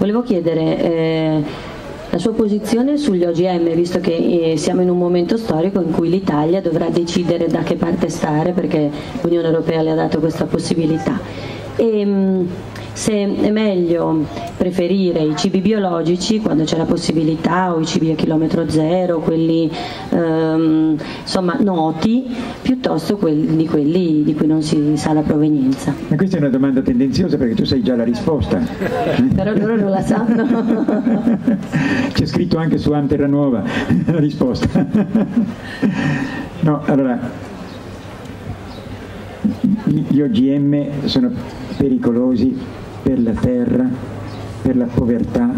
volevo chiedere eh, la sua posizione sugli OGM, visto che eh, siamo in un momento storico in cui l'Italia dovrà decidere da che parte stare perché l'Unione Europea le ha dato questa possibilità. E, ehm, se è meglio preferire i cibi biologici quando c'è la possibilità o i cibi a chilometro zero, quelli ehm, insomma noti, piuttosto quelli, di quelli di cui non si sa la provenienza. Ma questa è una domanda tendenziosa perché tu sai già la risposta. Però loro non la sanno. C'è scritto anche su Antera Nuova la risposta. No, allora, gli OGM sono pericolosi per la terra, per la povertà,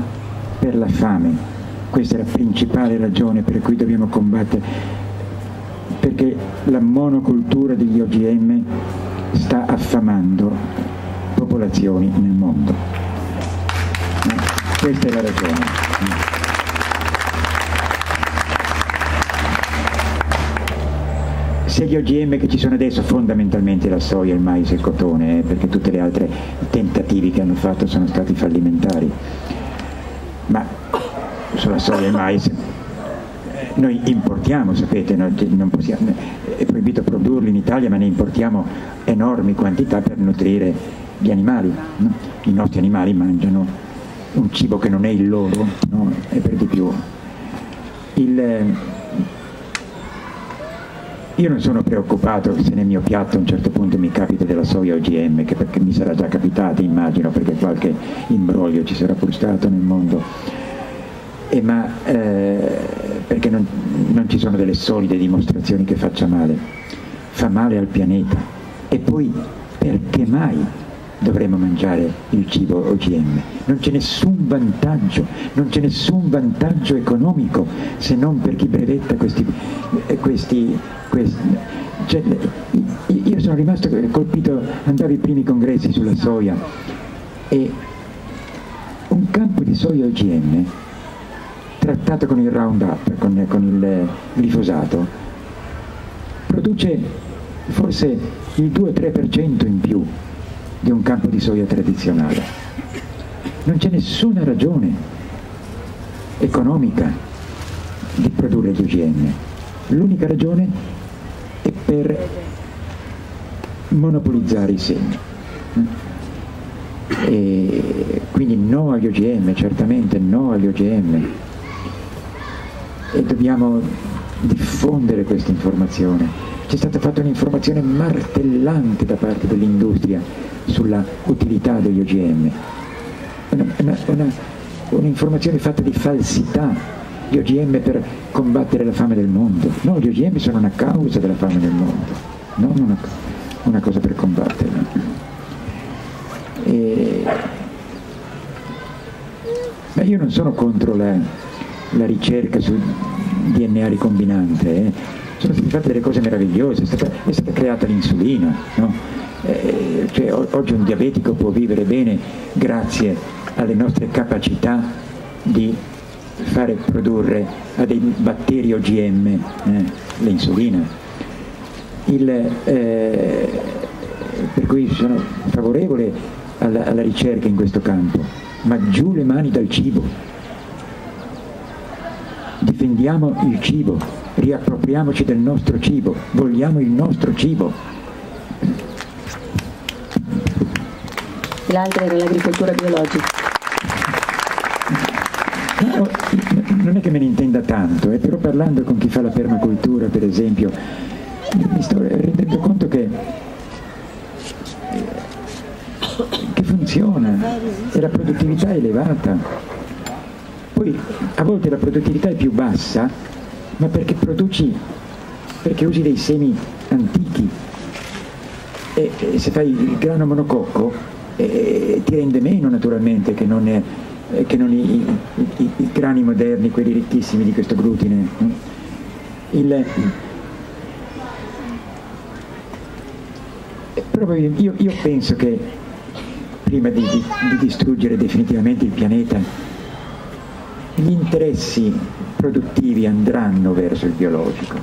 per la fame. Questa è la principale ragione per cui dobbiamo combattere, perché la monocultura degli OGM sta affamando popolazioni nel mondo. Questa è la ragione. Se gli OGM che ci sono adesso, fondamentalmente la soia, il mais e il cotone, eh, perché tutte le altre tentativi che hanno fatto sono stati fallimentari, ma sulla soia e il mais noi importiamo, sapete, possiamo, è proibito produrli in Italia, ma ne importiamo enormi quantità per nutrire gli animali. No? I nostri animali mangiano un cibo che non è il loro, no? e per di più. Il, io non sono preoccupato se nel mio piatto a un certo punto mi capita della soia OGM, che perché mi sarà già capitata, immagino, perché qualche imbroglio ci sarà pur stato nel mondo. E ma eh, perché non, non ci sono delle solide dimostrazioni che faccia male. Fa male al pianeta. E poi perché mai dovremmo mangiare il cibo OGM. Non c'è nessun vantaggio, non c'è nessun vantaggio economico se non per chi brevetta questi, eh, questi cioè, io sono rimasto colpito, andavo ai primi congressi sulla soia e un campo di soia OGM trattato con il Roundup, con, con il glifosato, produce forse il 2-3% in più di un campo di soia tradizionale. Non c'è nessuna ragione economica di produrre gli OGM. L'unica ragione e per monopolizzare i semi. E quindi no agli OGM, certamente no agli OGM. E dobbiamo diffondere questa informazione. C'è stata fatta un'informazione martellante da parte dell'industria sulla utilità degli OGM. Un'informazione fatta di falsità gli OGM per combattere la fame del mondo. No, gli OGM sono una causa della fame del mondo, non una, una cosa per combatterla. E... Ma io non sono contro la, la ricerca sul DNA ricombinante, eh. sono state fatte delle cose meravigliose, è stata, è stata creata l'insulina, no? eh, cioè, oggi un diabetico può vivere bene grazie alle nostre capacità di fare produrre a dei batteri OGM eh, l'insulina. Eh, per cui sono favorevole alla, alla ricerca in questo campo, ma giù le mani dal cibo. Difendiamo il cibo, riappropriamoci del nostro cibo, vogliamo il nostro cibo. L'altra era l'agricoltura biologica non è che me ne intenda tanto, eh, però parlando con chi fa la permacultura, per esempio, mi sto rendendo conto che, che funziona e la produttività è elevata. Poi a volte la produttività è più bassa, ma perché produci, perché usi dei semi antichi e, e se fai il grano monococco eh, ti rende meno naturalmente che non è eh, che non i, i, i, grani moderni, quelli ricchissimi di questo glutine. Il, eh, io, io, penso che prima di, di, di distruggere definitivamente il pianeta, gli interessi produttivi andranno verso il biologico,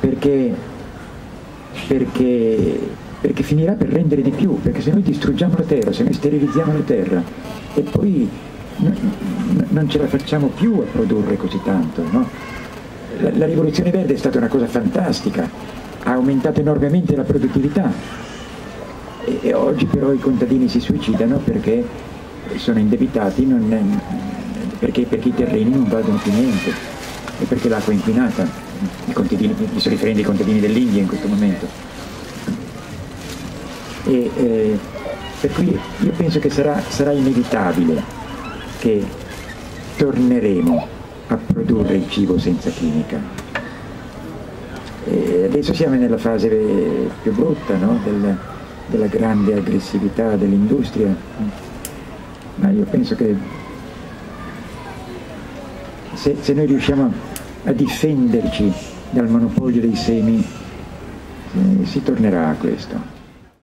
perché, perché perché finirà per rendere di più, perché se noi distruggiamo la terra, se noi sterilizziamo la terra e poi non ce la facciamo più a produrre così tanto. No? La, la rivoluzione verde è stata una cosa fantastica, ha aumentato enormemente la produttività e, e oggi però i contadini si suicidano perché sono indebitati, non, perché, perché i terreni non valgono più niente e perché l'acqua è inquinata. Mi sto riferendo ai contadini dell'India in questo momento. E, eh, per cui io penso che sarà, sarà inevitabile che torneremo a produrre il cibo senza chimica. E adesso siamo nella fase più brutta no? Del, della grande aggressività dell'industria, ma io penso che se, se noi riusciamo a difenderci dal monopolio dei semi, eh, si tornerà a questo.